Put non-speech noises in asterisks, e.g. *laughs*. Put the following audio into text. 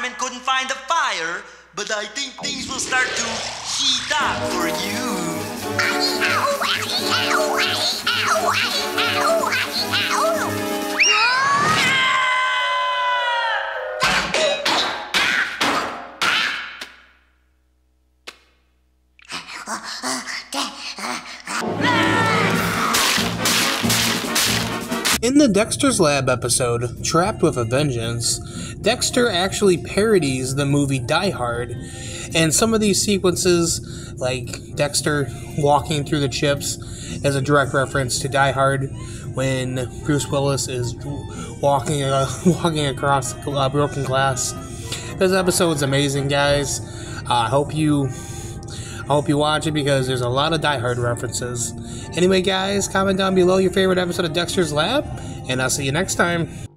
firemen couldn't find the fire, but I think things will start to heat up for you. In the Dexter's Lab episode, Trapped with a Vengeance, Dexter actually parodies the movie Die Hard, and some of these sequences, like Dexter walking through the chips, is a direct reference to Die Hard when Bruce Willis is walking uh, *laughs* walking across uh, broken glass. This episode is amazing, guys. Uh, I hope you hope you watch it because there's a lot of Die Hard references. Anyway, guys, comment down below your favorite episode of Dexter's Lab, and I'll see you next time.